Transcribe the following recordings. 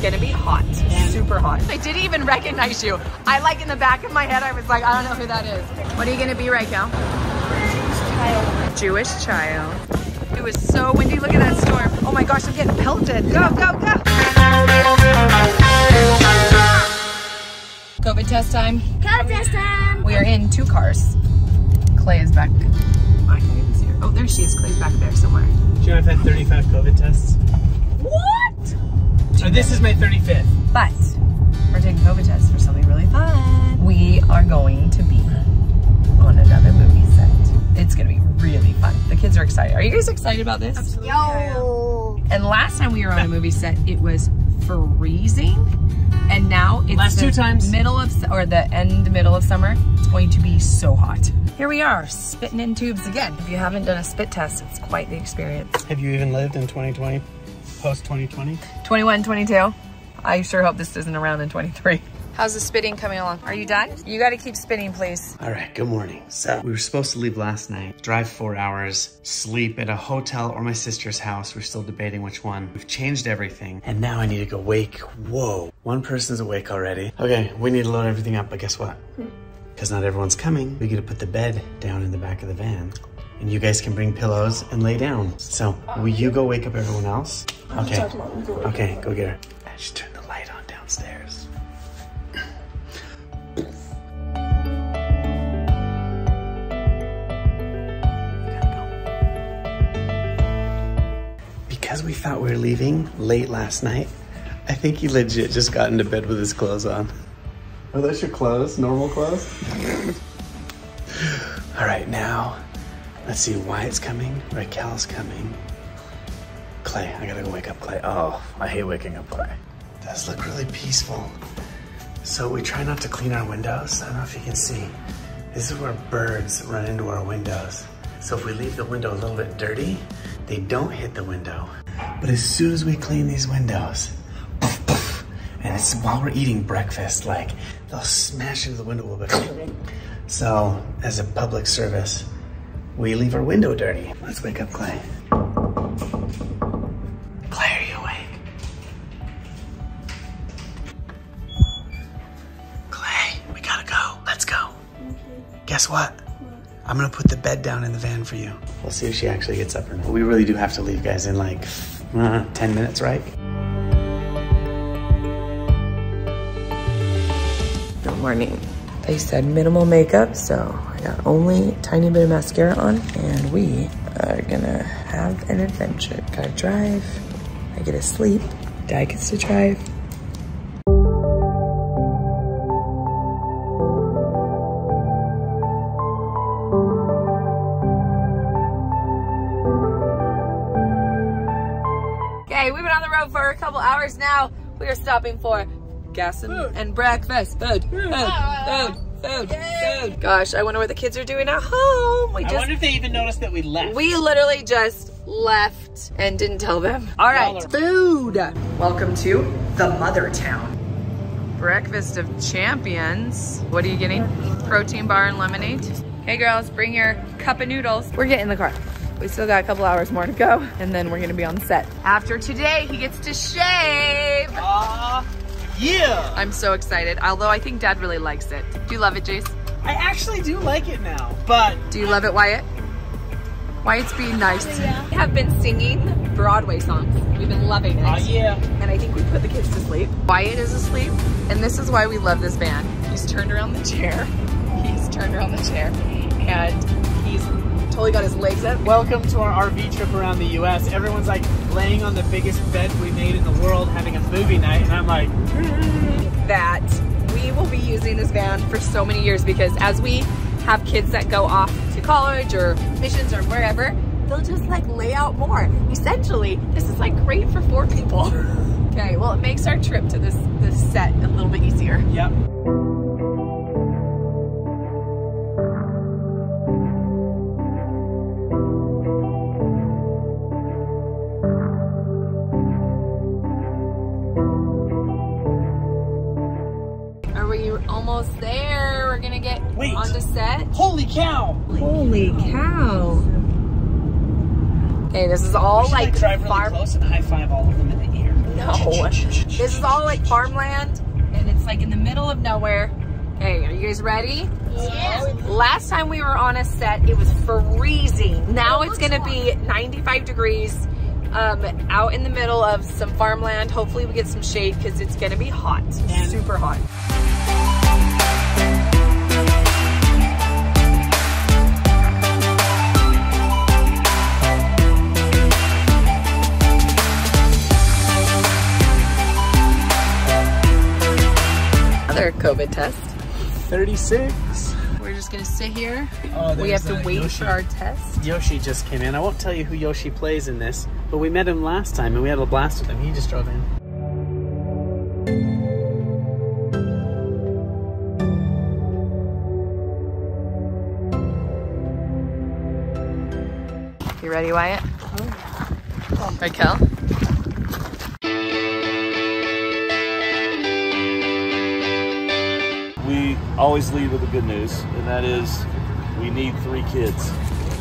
gonna be hot, super hot. I didn't even recognize you. I like in the back of my head, I was like, I don't know who that is. What are you gonna be right now? Jewish child. It was so windy. Look at that storm. Oh my gosh, I'm getting pelted. Go, go, go. COVID test time. COVID test time. We are in two cars. Clay is back. I can't even see her. Oh, there she is. Clay's back there somewhere. Do you know I've had 35 COVID tests? What? So this is my 35th. But we're taking COVID tests for something really fun. We are going to be on another movie set. It's gonna be really fun. The kids are excited. Are you guys excited about this? Absolutely. Yo. And last time we were on a movie set, it was freezing. And now it's Last the two times. middle of or the end middle of summer. It's going to be so hot. Here we are, spitting in tubes again. If you haven't done a spit test, it's quite the experience. Have you even lived in 2020? Post 2020? 21, 22. I sure hope this isn't around in 23. How's the spitting coming along? Are you done? You got to keep spitting, please. All right, good morning. So we were supposed to leave last night, drive four hours, sleep at a hotel or my sister's house. We're still debating which one. We've changed everything, and now I need to go wake. Whoa, one person's awake already. Okay, we need to load everything up, but guess what? Hmm. Because not everyone's coming, we get to put the bed down in the back of the van. And you guys can bring pillows and lay down. So, will you go wake up everyone else? Okay. Okay, go get her. I should turn the light on downstairs. Because we thought we were leaving late last night, I think he legit just got into bed with his clothes on. Are those your clothes? Normal clothes? All right, now, let's see. Wyatt's coming. Raquel's coming. Clay, I gotta go wake up Clay. Oh, I hate waking up Clay. does look really peaceful. So we try not to clean our windows. I don't know if you can see. This is where birds run into our windows. So if we leave the window a little bit dirty, they don't hit the window. But as soon as we clean these windows, poof, poof, and it's while we're eating breakfast, like they'll smash into the window a little bit. So as a public service, we leave our window dirty. Let's wake up Clay. Clay, are you awake? Clay, we gotta go. Let's go. Guess what? I'm gonna put the bed down in the van for you. We'll see if she actually gets up or not. We really do have to leave, guys, in like uh, 10 minutes, right? Good morning. They said minimal makeup, so I got only tiny bit of mascara on, and we are gonna have an adventure. Gotta drive, I get to sleep, Dad gets to drive. Okay, we've been on the road for a couple hours now. We are stopping for gas and, and breakfast. Food, food, food, ah. food, food. Gosh, I wonder what the kids are doing at home. We I just wonder if they even noticed that we left. we literally just left and didn't tell them. All right, food. Welcome to the mother town. Breakfast of champions. What are you getting? Protein bar and lemonade. Hey girls, bring your cup of noodles. We're getting in the car. We still got a couple hours more to go, and then we're gonna be on set. After today, he gets to shave. Aw, yeah. I'm so excited, although I think dad really likes it. Do you love it, Jace? I actually do like it now, but Do you love it, Wyatt? Wyatt's being nice. We have been singing Broadway songs. We've been loving it. Aw, yeah. And I think we put the kids to sleep. Wyatt is asleep, and this is why we love this band. He's turned around the chair. He's turned around the chair, and he's totally got his legs up. Welcome to our RV trip around the U.S. Everyone's like laying on the biggest bed we made in the world, having a movie night, and I'm like, mm. that we will be using this van for so many years because as we have kids that go off to college or missions or wherever, they'll just like lay out more. Essentially, this is like great for four people. okay, well it makes our trip to this this set a little bit easier. yep. Cow! Holy cow. Okay, this is all should, like drive really farm. close and high five all of them in the ear. No. This is all like farmland and it's like in the middle of nowhere. Hey, are you guys ready? Yeah. Last time we were on a set, it was freezing. Now it's gonna be 95 degrees um, out in the middle of some farmland. Hopefully we get some shade because it's gonna be hot, And- super hot. Another COVID test. 36. We're just gonna sit here. Oh, we have to wait Yoshi. for our test. Yoshi just came in. I won't tell you who Yoshi plays in this, but we met him last time and we had a blast with him. He just drove in. You ready, Wyatt? Right, Kel? we always lead with the good news, and that is we need three kids.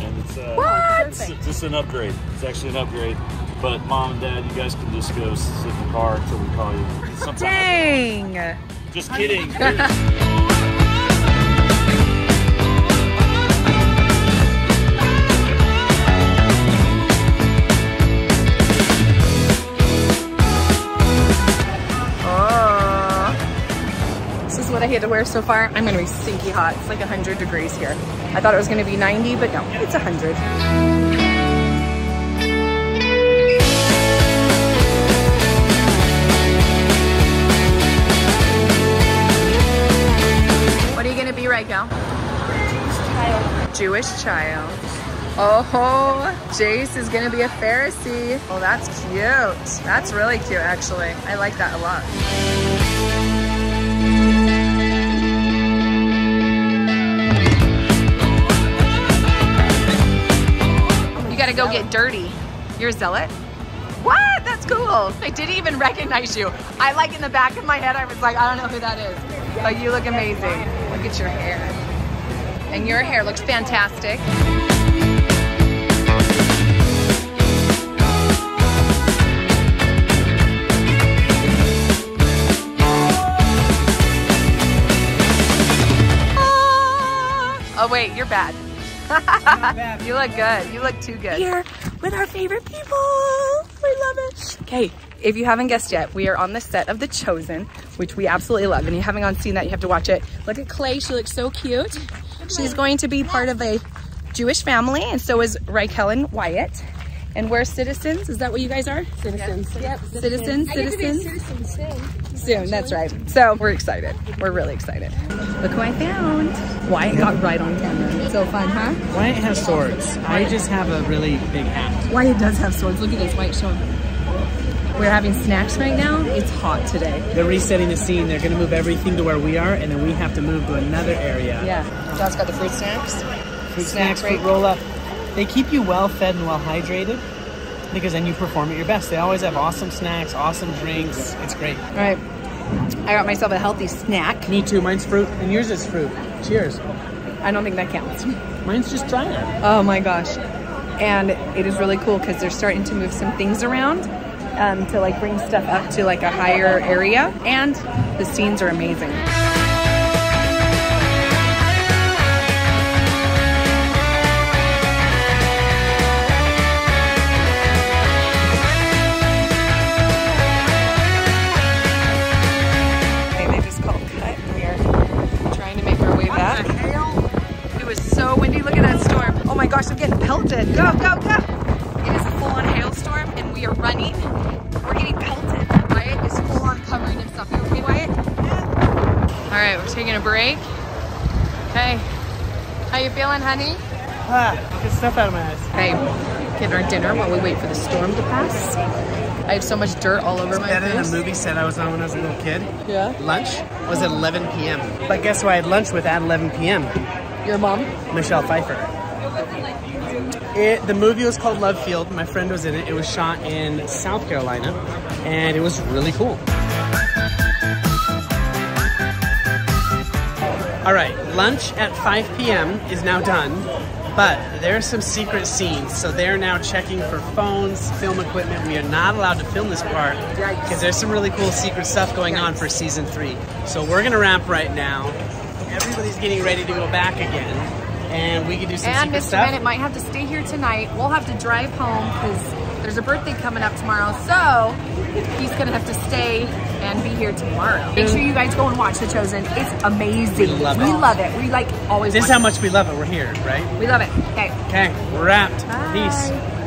And it's, uh, What? it's just an upgrade. It's actually an upgrade. But mom and dad, you guys can just go sit in the car until we call you. Sometime. Dang! Just kidding. is what I had to wear so far. I'm gonna be stinky hot. It's like 100 degrees here. I thought it was gonna be 90, but no, it's 100. What are you gonna be right now? Jewish child. Oh, Jace is gonna be a Pharisee. Oh, that's cute. That's really cute, actually. I like that a lot. Gotta go get dirty. You're a zealot? What? That's cool. I didn't even recognize you. I like in the back of my head, I was like, I don't know who that is. But you look amazing. Look at your hair. And your hair looks fantastic. Oh wait, you're bad. You look good. You look too good. Here with our favorite people. We love it. Okay, if you haven't guessed yet, we are on the set of The Chosen, which we absolutely love. And if you haven't gone seen that, you have to watch it. Look at Clay. She looks so cute. She's going to be part of a Jewish family, and so is Raquel and Wyatt. And we're citizens. Is that what you guys are? Citizens. Yep. Citizens. Citizens. Soon, that's right. So we're excited. We're really excited. Look who I found. Wyatt got right on camera. So fun, huh? Wyatt has swords. I just have a really big hat. Wyatt does have swords. Look at this, Wyatt, show him. We're having snacks right now. It's hot today. They're resetting the scene. They're going to move everything to where we are, and then we have to move to another area. Yeah. John's got the fruit snacks. Fruit Snack snacks, break. fruit roll up. They keep you well fed and well hydrated because then you perform at your best. They always have awesome snacks, awesome drinks. It's great. All right. I got myself a healthy snack. Me too. Mine's fruit, and yours is fruit. Cheers. I don't think that counts. Mine's just dry. Oh my gosh. And it is really cool because they're starting to move some things around um, to like bring stuff up to like a higher area. And the scenes are amazing. Getting pelted. Go, go, go. It is a full-on hailstorm and we are running. We're getting pelted. Wyatt is full-on covering himself. You okay, Wyatt? All right, we're taking a break. Okay. How you feeling, honey? Ah, get stuff out of my eyes. Hey, getting our dinner while we wait for the storm to pass. I have so much dirt all over my Better than a face. movie set I was on when I was a little kid. Yeah. Lunch was at 11 p.m. But guess who I had lunch with at 11 p.m.? Your mom? Michelle Pfeiffer. It, the movie was called Love Field. My friend was in it. It was shot in South Carolina, and it was really cool. All right, lunch at 5 p.m. is now done. But there are some secret scenes, so they're now checking for phones, film equipment. We are not allowed to film this part because there's some really cool secret stuff going on for season three. So we're gonna wrap right now. Everybody's getting ready to go back again, and we can do some And secret Mr. stuff. Bennett might have to stay here tonight. We'll have to drive home because there's a birthday coming up tomorrow. So he's gonna have to stay and be here tomorrow. Make sure you guys go and watch The Chosen. It's amazing. We love it. We love it. We like always. This is how much we love it. We're here, right? we love it. Okay. Okay, we're wrapped. Bye. Peace.